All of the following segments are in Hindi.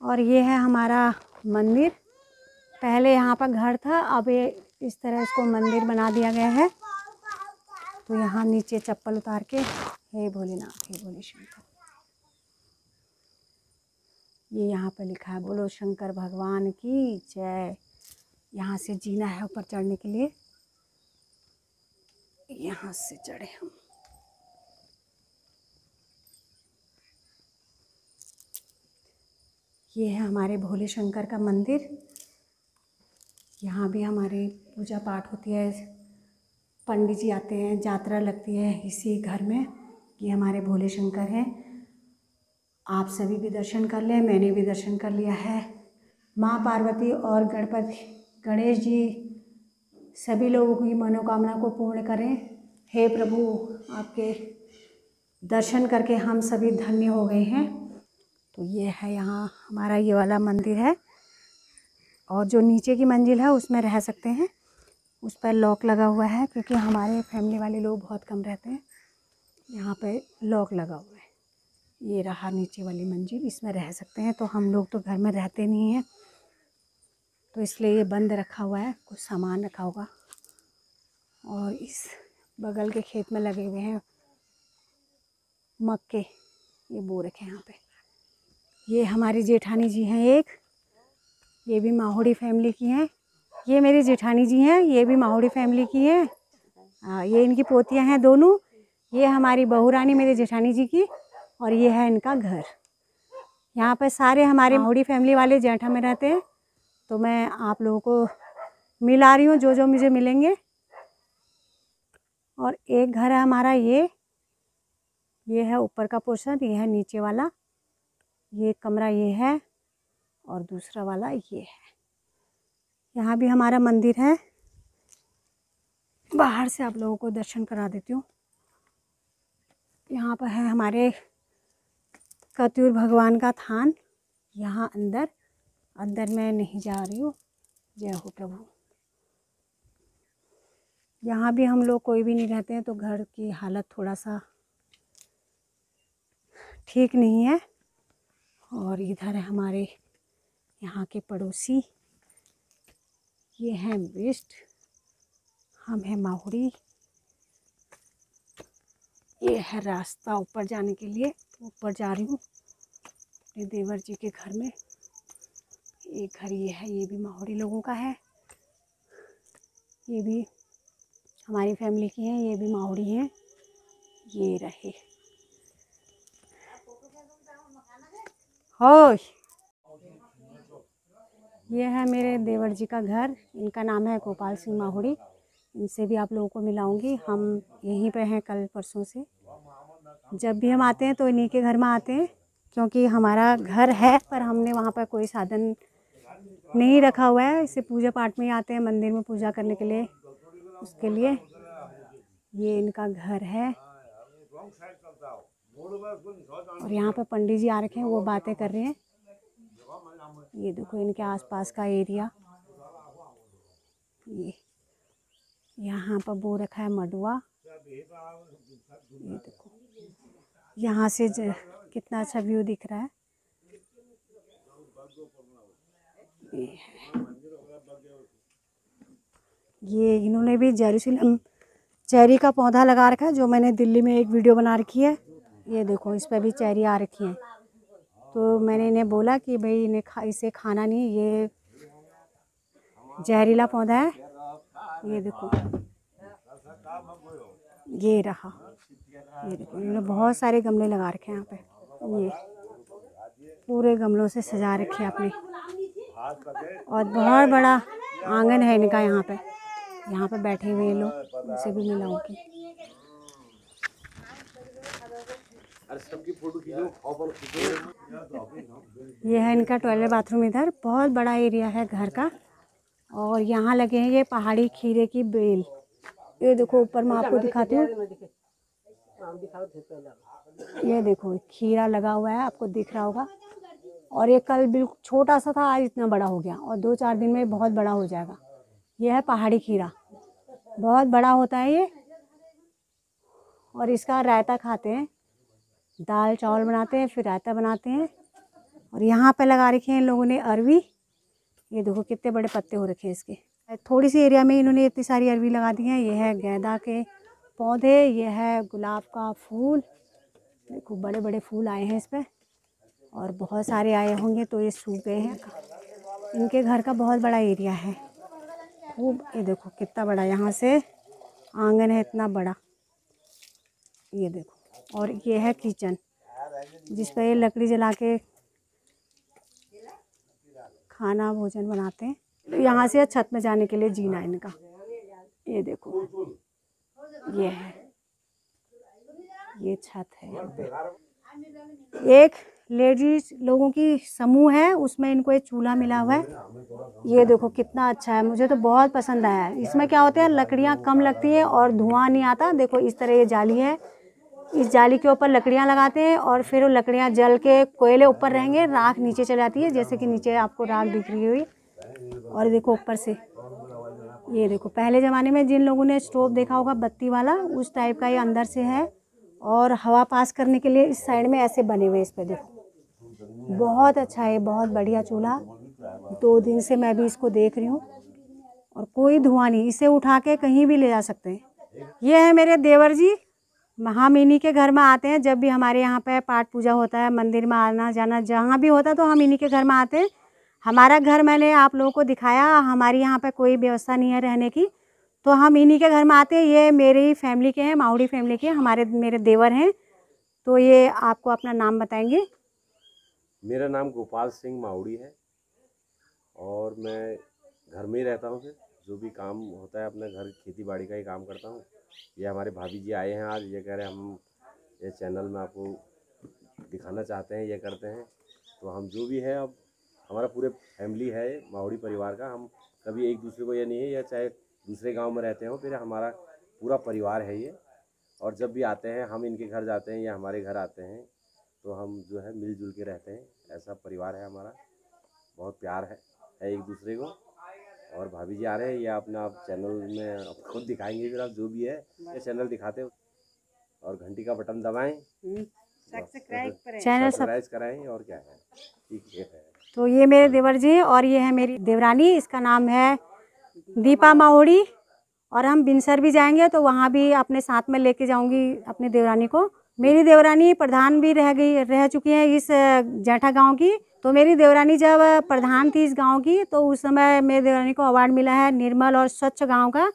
और ये है हमारा मंदिर। पहले यहाँ पर घर था, अब ये इस तरह इसको मंदिर बना दिया गया है। तो यहाँ नीचे चप्पल उतार के, हे भोलेनाथ, हे भोले शंकर। ये यहाँ पर लिखा है, बोलो शंकर भगवान की जय। यहाँ से जीना है ऊपर चढ़ने के लिए। यहाँ से चढ़े हम। ये है हमारे भोले शंकर का मंदिर। यहाँ भी हमारे पूजा पाठ होती है। पंडित जी आते हैं, यात्रा लगती है इसी घर में। ये हमारे भोले शंकर हैं। आप सभी भी दर्शन कर लें, मैंने भी दर्शन कर लिया है। माँ पार्वती और गणपति, गणेश जी, सभी लोगों की मनोकामना को पूर्ण करें। हे प्रभु, आपके दर्शन करके हम सभी धन्य हो गए हैं। तो ये है यहाँ हमारा ये वाला मंदिर है। और जो नीचे की मंजिल है उसमें रह सकते हैं। उस पर लॉक लगा हुआ है क्योंकि हमारे फैमिली वाले लोग बहुत कम रहते हैं। यहाँ पे लॉक लगा हुआ है। ये रहा नीचे वाली मंजिल, इसमें रह सकते हैं। तो हम लोग तो घर में रहते नहीं हैं। तो इसलिए ये बंद रखा हुआ है, कुछ सामान रखा होगा। और इस बगल के खेत में लगे हुए हैं मक्के। ये बो रखे हैं यहाँ पे। ये हमारी जेठानी जी हैं एक। ये भी माहौड़ी फैमिली की हैं। ये मेरी जेठानी जी हैं, ये भी माहौड़ी फैमिली की हैं। ये इनकी पोतियाँ हैं दोनों। ये हमारी बहू रानी मेरी जेठानी जी की और ये है इनका घर। यहाँ पर सारे हमारे माहौड़ी फैमिली वाले जेठा में रहते हैं। तो मैं आप लोगों को मिला रही हूँ जो जो मुझे मिलेंगे। और एक घर है हमारा ये। ये है ऊपर का पोर्शन, ये है नीचे वाला। ये कमरा ये है और दूसरा वाला ये है। यहाँ भी हमारा मंदिर है। बाहर से आप लोगों को दर्शन करा देती हूँ। यहाँ पर है हमारे कतूर भगवान का थान। यहाँ अंदर अंदर मैं नहीं जा रही हूँ। जय हो प्रभु। यहाँ भी हम लोग कोई भी नहीं रहते हैं तो घर की हालत थोड़ा सा ठीक नहीं है। और इधर है हमारे यहाँ के पड़ोसी। ये हैं वेस्ट हम हैं माहौड़ी ये है रास्ता ऊपर जाने के लिए, ऊपर जा रही हूँ अपने देवर जी के घर में। ये घर ये है, ये भी माहौड़ी लोगों का है। ये भी हमारी फैमिली की हैं, ये भी माहौड़ी हैं। ये रहे। हो ये है मेरे देवर जी का घर। इनका नाम है गोपाल सिंह माहौड़ी। इनसे भी आप लोगों को मिलाऊँगी। हम यहीं पे हैं कल परसों से। जब भी हम आते हैं तो इन्हीं के घर में आते हैं, क्योंकि हमारा घर है, पर हमने वहाँ पर कोई साधन नहीं रखा हुआ है। इसे पूजा पाठ में ही आते हैं, मंदिर में पूजा करने के लिए, उसके लिए। ये इनका घर है। और यहाँ पे पंडित जी आ रखे हैं, वो बातें कर रहे हैं। ये देखो इनके आसपास का एरिया। ये, यहाँ पर बो रखा है मडुआ। ये देखो, यहाँ से कितना अच्छा व्यू दिख रहा है। ये इन्होंने भी जेरूसलम, चेरी का पौधा लगा रखा है, जो मैंने दिल्ली में एक वीडियो बना रखी है। ये देखो, इस पर भी चेरी आ रखी है। तो मैंने इन्हें बोला कि भाई, इन्हें खा, इसे खाना नहीं, ये जहरीला पौधा है। ये देखो, ये रहा। ये देखो, इन्होंने बहुत सारे गमले लगा रखे हैं यहाँ पे। ये पूरे गमलों से सजा रखे हैं अपने। और बहुत बड़ा आँगन है इनका यहाँ पे। यहाँ पे बैठे हुए लोग, उनसे भी मिलाऊँगी ये है इनका टॉयलेट बाथरूम इधर बहुत बड़ा एरिया है घर का। और यहाँ लगे हैं ये पहाड़ी खीरे की बेल। ये देखो ऊपर मैं आपको दिखाती हूँ। ये देखो खीरा लगा हुआ है आपको दिख रहा होगा। और ये कल बिल्कुल छोटा सा था आज इतना बड़ा हो गया। और दो चार दिन में बहुत बड़ा हो जाएगा। ये है पहाड़ी खीरा। बहुत बड़ा होता है ये। और इसका रायता खाते हैं। दाल, चावल बनाते हैं, फिर रायता बनाते हैं। और यहाँ पे लगा रखे हैं इन लोगों ने अरवी। ये देखो कितने बड़े पत्ते हो रखे हैं इसके। थोड़ी सी एरिया में इन्होंने इतनी सारी अरवी लगा दी है। ये है गेंदा के पौधे, ये है गुलाब का फूल। देखो बड़े बड़े फूल आए हैं इस पर और बहुत सारे आए होंगे तो ये सूख गए हैं। इनके घर का बहुत बड़ा एरिया है। खूब, ये देखो कितना बड़ा यहाँ से आँगन है, इतना बड़ा। ये देखो। और ये है किचन, जिस पर ये लकड़ी जला के खाना भोजन बनाते हैं। तो यहाँ से छत में जाने के लिए जीना इनका। ये देखो, ये है, ये छत है। एक लेडीज़, लोगों की समूह है, उसमें इनको एक चूल्हा मिला हुआ है। ये देखो कितना अच्छा है, मुझे तो बहुत पसंद आया। इसमें क्या होता है, लकड़ियाँ कम लगती है और धुआँ नहीं आता। देखो इस तरह ये जाली है इस जाली के ऊपर लकड़ियाँ लगाते हैं और फिर वो लकड़ियाँ जल के कोयले ऊपर रहेंगे, राख नीचे चली जाती है, जैसे कि नीचे आपको राख दिख रही हुई और देखो ऊपर से, ये देखो, पहले ज़माने में जिन लोगों ने स्टोव देखा होगा, बत्ती वाला, उस टाइप का ये अंदर से है। और हवा पास करने के लिए इस साइड में ऐसे बने हुए इस पर देखो। बहुत अच्छा है, बहुत बढ़िया चूल्हा। दो दिन से मैं भी इसको देख रही हूँ। और कोई धुआँ नहीं, इसे उठा के कहीं भी ले जा सकते हैं। ये है मेरे देवर जी हम इन्हीं के घर में आते हैं, जब भी हमारे यहाँ पे पाठ पूजा होता है, मंदिर में आना जाना जहाँ भी होता है तो हम इन्हीं के घर में आते हैं। हमारा घर मैंने आप लोगों को दिखाया, हमारी यहाँ पे कोई व्यवस्था नहीं है रहने की तो हम इन्हीं के घर में आते हैं। ये मेरी फैमिली के हैं माउड़ी फैमिली के, हमारे, मेरे देवर हैं तो ये आपको अपना नाम बताएँगे। मेरा नाम गोपाल सिंह माउड़ी है, और मैं घर में ही रहता हूँ जो भी काम होता है अपने घर, खेती बाड़ी का ही काम करता हूँ। ये हमारे भाभी जी आए हैं आज ये कह रहे हैं हम ये चैनल में आपको दिखाना चाहते हैं ये करते हैं। तो हम जो भी है अब हमारा पूरे फैमिली है माहौड़ी परिवार का हम कभी एक दूसरे को ये नहीं है या चाहे दूसरे गाँव में रहते हो फिर हमारा पूरा परिवार है ये। और जब भी आते हैं हम इनके घर जाते हैं या हमारे घर आते हैं तो हम जो है मिलजुल के रहते हैं। ऐसा परिवार है हमारा बहुत प्यार है, है एक दूसरे को। और भाभी जी आ रहे हैं ये अपना आप चैनल में खुद दिखाएँगे फिर आप जो भी है ये चैनल दिखाते हो। और घंटी का बटन दबाएँ। चैनल सब्सक्राइब कराएँ और क्या है ठीक है। तो ये मेरे देवर जी और ये है मेरी देवरानी इसका नाम है दीपा माहौड़ी और हम बिनसर भी जाएँगे तो वहाँ भी अपने साथ में लेके जाऊँगी अपनी देवरानी को। मेरी देवरानी प्रधान भी रह गई रह चुकी है इस जैठा गाँव की। तो मेरी देवरानी जब प्रधान थी इस गाँव की तो उस समय मेरी देवरानी को अवार्ड मिला है निर्मल और स्वच्छ गाँव का।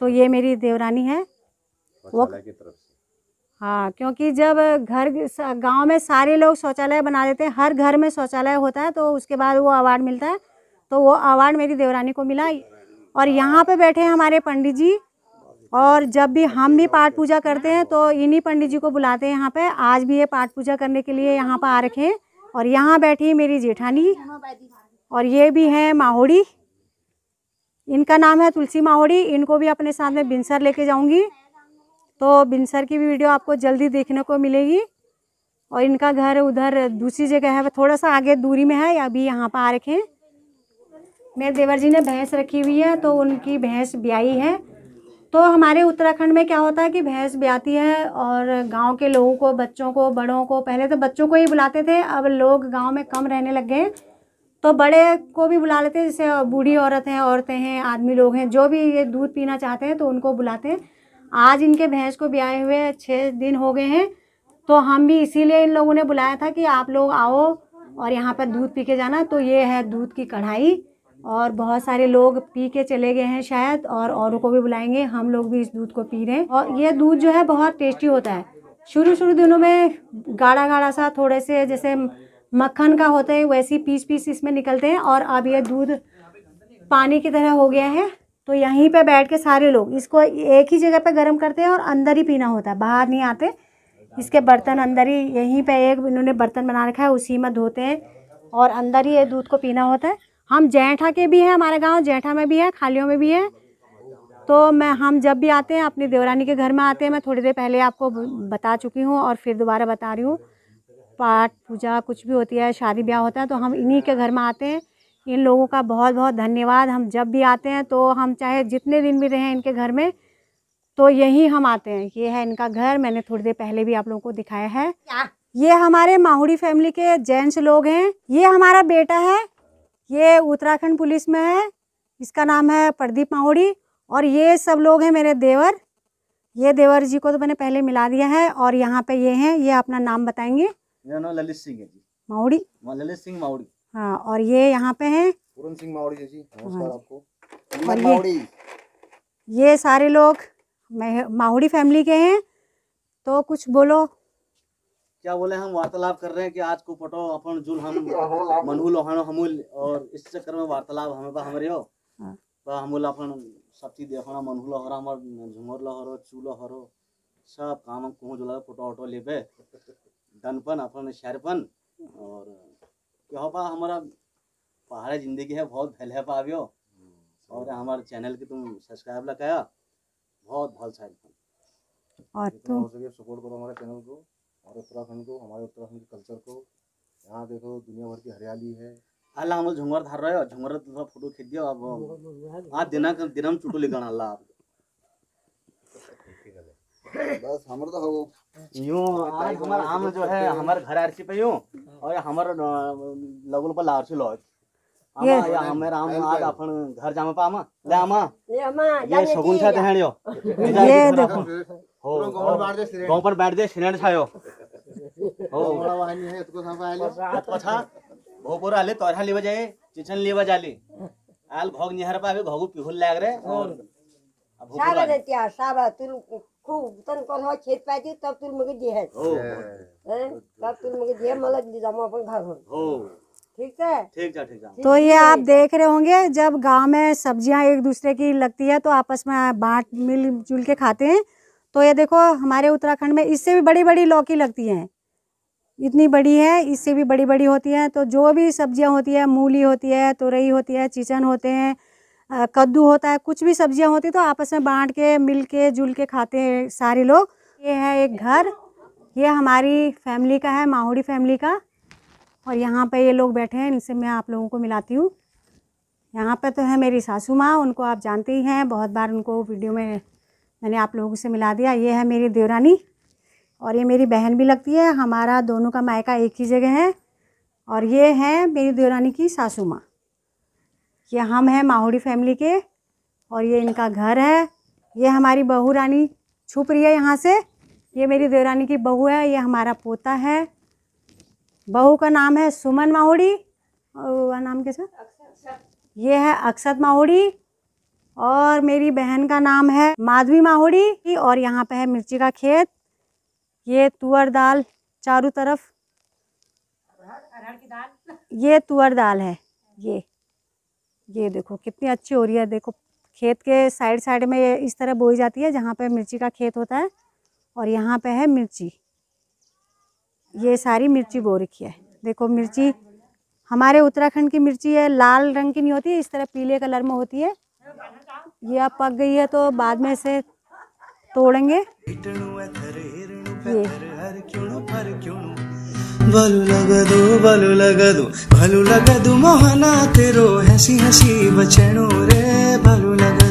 तो ये मेरी देवरानी है। वो हाँ क्योंकि जब घर गाँव में सारे लोग शौचालय बना देते हैं हर घर में शौचालय होता है तो उसके बाद वो अवार्ड मिलता है। तो वो अवार्ड मेरी देवरानी को मिला। और यहाँ पे बैठे हमारे पंडित जी। और जब भी हम भी पाठ पूजा करते हैं तो इन्हीं पंडित जी को बुलाते हैं यहाँ पे। आज भी ये पाठ पूजा करने के लिए यहाँ पर आ रखे हैं। और यहाँ बैठी है मेरी जेठानी और ये भी है माहौड़ी। इनका नाम है तुलसी माहौड़ी। इनको भी अपने साथ में बिनसर लेके जाऊँगी। तो बिनसर की भी वीडियो आपको जल्दी देखने को मिलेगी। और इनका घर उधर दूसरी जगह है, थोड़ा सा आगे दूरी में है अभी यहाँ पर आ रखे हैं। मेरे देवर जी ने भैंस रखी हुई है तो उनकी भैंस ब्याई है। तो हमारे उत्तराखंड में क्या होता है कि भैंस ब्याती है और गाँव के लोगों को, बच्चों को, बड़ों को, पहले तो बच्चों को ही बुलाते थे, अब लोग गाँव में कम रहने लग गए तो बड़े को भी बुला लेते हैं, जैसे बूढ़ी औरत हैं, औरतें हैं, आदमी लोग हैं, जो भी ये दूध पीना चाहते हैं तो उनको बुलाते हैं। आज इनके भैंस को ब्याए हुए छः दिन हो गए हैं तो हम भी इसीलिए इन लोगों ने बुलाया था कि आप लोग आओ और यहाँ पर दूध पी के जाना तो ये है दूध की कढ़ाई। और बहुत सारे लोग पी के चले गए हैं शायद, और औरों को भी बुलाएँगे। हम लोग भी इस दूध को पी रहे हैं। और ये दूध जो है बहुत टेस्टी होता है। शुरू शुरू दिनों में गाढ़ा गाढ़ा सा, थोड़े से जैसे मक्खन का होता है, वैसी पीस पीस इसमें निकलते हैं। और अब यह दूध पानी की तरह हो गया है। तो यहीं पे बैठ के सारे लोग इसको एक ही जगह पे गर्म करते हैं और अंदर ही पीना होता है। बाहर नहीं आते। इसके बर्तन अंदर ही, यहीं पे एक इन्होंने बर्तन बना रखा है, उसी में धोते हैं। और अंदर ही ये दूध को पीना होता है। हम जैठा के भी हैं हमारे गाँव जैठा में भी है खालियों में भी है। तो मैं हम जब भी आते हैं अपनी देवरानी के घर में आते हैं मैं थोड़ी देर पहले आपको बता चुकी हूँ और फिर दोबारा बता रही हूँ। पाठ पूजा कुछ भी होती है शादी ब्याह होता है तो हम इन्हीं के घर में आते हैं। इन लोगों का बहुत बहुत धन्यवाद। हम जब भी आते हैं तो हम चाहे जितने दिन भी रहें इनके घर में तो यहीं हम आते हैं। ये है इनका घर मैंने थोड़ी देर पहले भी आप लोगों को दिखाया है। ये हमारे माहुड़ी फैमिली के जेंट्स लोग हैं। ये हमारा बेटा है। ये उत्तराखंड पुलिस में है इसका नाम है प्रदीप माहुड़ी और ये सब लोग हैं मेरे देवर। ये देवर जी को तो मैंने पहले मिला दिया है और यहाँ पे ये हैं ये अपना नाम बताएँगे। मेरा नाम ललित सिंह है जी। माहुड़ी। ललित सिंह मावड़ी हाँ और ये यहाँ पे हैं। पूरन सिंह मावड़ी जी। नमस्कार आपको। और ये- ये सारे लोग माहौड़ी फैमिली के हैं। तो कुछ बोलो। क्या बोले हम? वार्तालाप कर रहे हैं कि आज को पटो अपन जुल हम मनहू लोहानो हमूल और इस चक्कर में वार्तालाप हमें बा हमरे हो। हाँ। तो हमूल अपन सब चीज़ देखना मनहू लोहर हमर झुमर लोहरो चू लोहरो सब काम हम कहूँ जुला फ़ोटो वोटो लेबे। दनपन अपन शहरपन और क्या हो पा हमारा पहाड़ी ज़िंदगी है बहुत फैले पावियो और हमारे चैनल की तुम सब्सक्राइब लगाया बहुत बहुत सारी और हो सके सपोर्ट करो हमारे चैनल को। और उत्तराखंड को हमारे उत्तराखंड के कल्चर को। यहाँ देखो दुनिया भर की हरियाली है। अल्लाह हम झुंगर धार रहे हो झुंगर तो फ़ोटो खींच दियो। अब आज दिना दिनम चुटू लिखण अल्लाह आप। बस हमर तो हो। यूँ आज हमार आम जो है हमारे घर आरसी पे यूँ और हमार लगुल पर लारसी लो आमा ये- हमारे आम आज अपन घर जामे पा आमा। ले आमा। ये अम्मा ये शगुन सा दहण यो ये देखो। गाँव दे पर बैठ दे सिनेट छायो। हो। बड़ा वाहनी है इसको सांपा आले पछा भोपुर आले तोरहा लेवा जाए चिचन लेवा जाली। आल घोग निहर पावे घोगु पिहुल लाग रे। और साबा देत्या साबा तुल खूप तन कोण हो छेद पाहिजे तब तुल मग दे हो। तब तुल मग दे मला जामो आपण घर हो। हो। ठीक है ठीक जा ठीक जा तो ये आप देख रहे होंगे जब गाँव में सब्ज़ियाँ एक दूसरे की लगती है तो आपस में बांट मिल जुल के खाते हैं। तो ये देखो, हमारे उत्तराखंड में इससे भी बड़ी बड़ी लौकी लगती हैं। इतनी बड़ी है, इससे भी बड़ी बड़ी होती हैं। तो जो भी सब्ज़ियाँ होती है, मूली होती है, तुरई होती है, चिचन होते हैं कद्दू होता है, कुछ भी सब्ज़ियाँ होती तो आपस में बांट के, मिल के, जुल के खाते हैं सारे लोग। ये है एक घर, ये हमारी फैमिली का है, माहौड़ी फैमिली का। और यहाँ पे ये लोग बैठे हैं, इनसे मैं आप लोगों को मिलाती हूँ। यहाँ पर तो है मेरी सासू माँ, उनको आप जानते ही हैं, बहुत बार उनको वीडियो में मैंने आप लोगों से मिला दिया। ये है मेरी देवरानी और ये मेरी बहन भी लगती है। हमारा दोनों का मायका एक ही जगह है और ये है मेरी देवरानी की सासू माँ। ये हम हैं माहौड़ी फैमिली के और ये इनका घर है। ये हमारी बहू रानी छुप रही है यहाँ से। ये मेरी देवरानी की बहू है। ये हमारा पोता है। बहू का नाम है सुमन माहौड़ी। नाम कैसा ये है अक्षत माहौड़ी। और मेरी बहन का नाम है माधवी माहौड़ी और यहाँ पे है मिर्ची का खेत। ये तुअर दाल चारों तरफ़। ये तुअर दाल है। ये ये देखो कितनी अच्छी हो रही है। देखो खेत के साइड साइड में ये इस तरह बोई जाती है जहाँ पे मिर्ची का खेत होता है और यहाँ पे है मिर्ची। ये सारी मिर्ची बो रखी है। देखो मिर्ची, हमारे उत्तराखंड की मिर्ची है, लाल रंग की नहीं होती है इस तरह पीले कलर में होती है। ये अब पक गई है तो बाद में इसे तोड़ेंगे। ये। बलू लगदू बलू लगदू भलू मोहना, तेरो हसी हसी बचनो रे, बलू लगदू